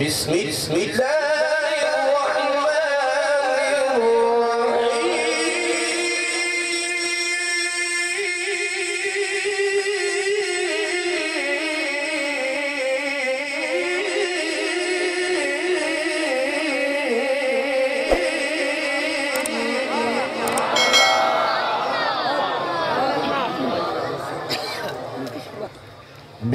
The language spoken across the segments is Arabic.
بسم بسم الله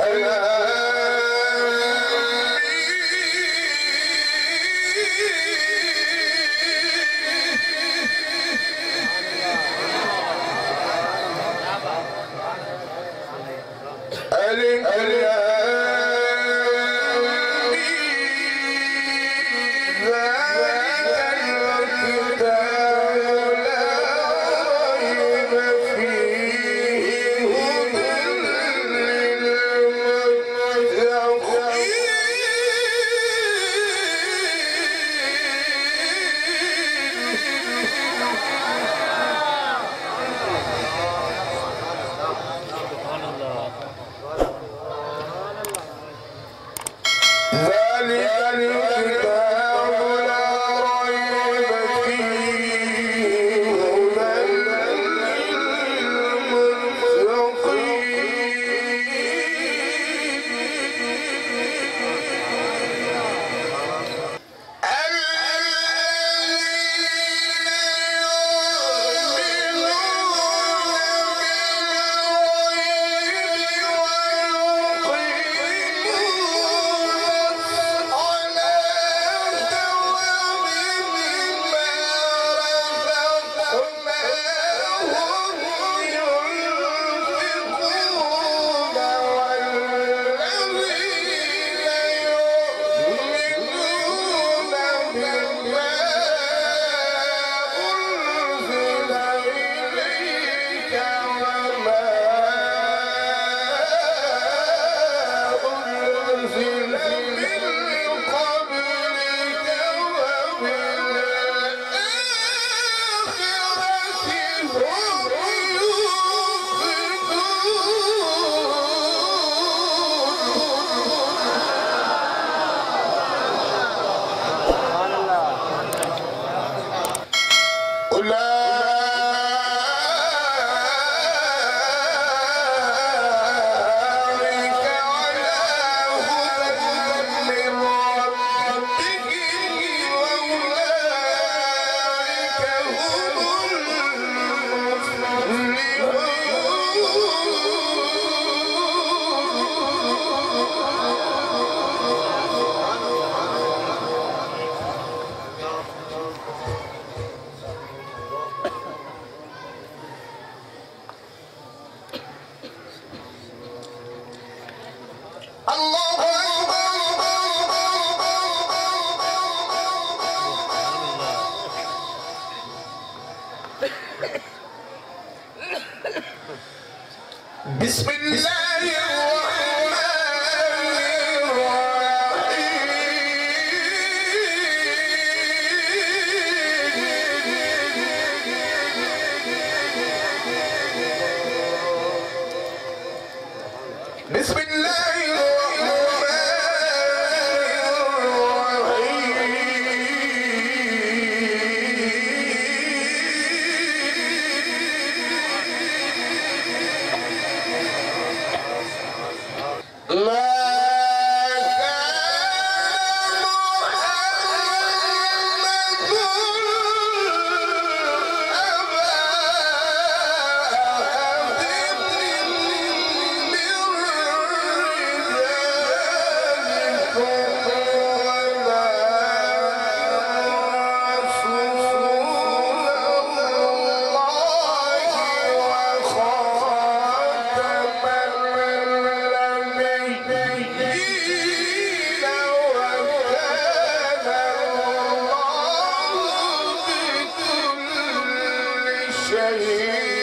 ألا Allah وخاتم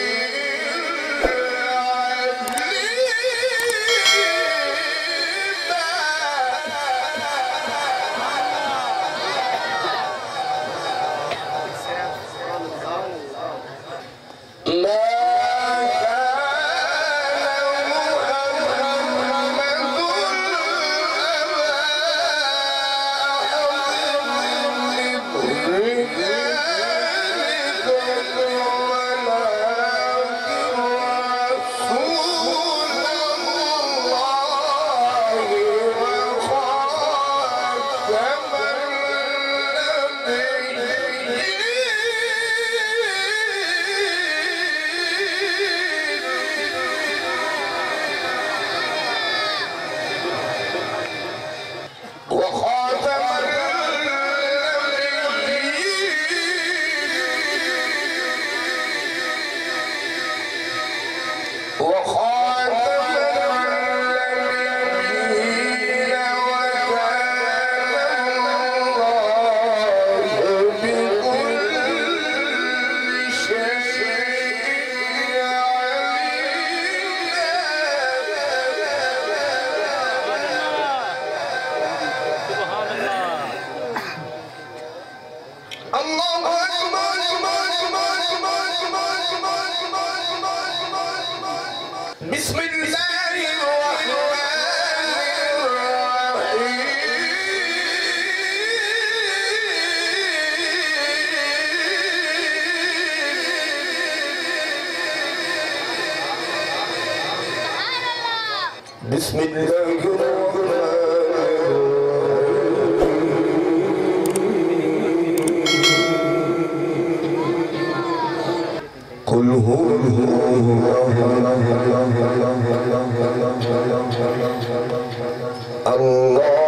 النبيين بسم الله الرحمن قل هو الله